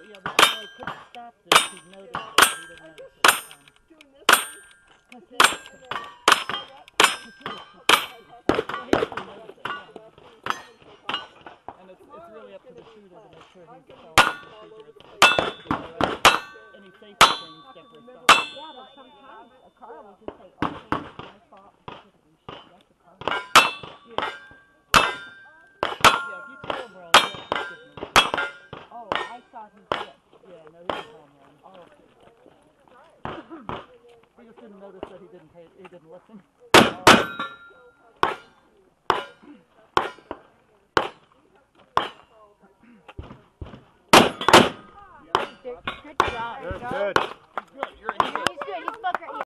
Yeah, but you know, could have stopped it if he'd noticed it, but he didn't notice it this. Doing this one, Cause he, this, and then try that. cause he was suspicious. Well, he didn't notice it, yeah. And it's, it's really up to the shooter to make sure he's following the procedure. It's, it's, it's, any safety things definitely stop. Yeah, but sometimes a car will just say, okay, Yeah, no, he didn't tell him wrong. Oh. he just didn't notice that he didn't pay, he didn't listen. Good job. Good, good.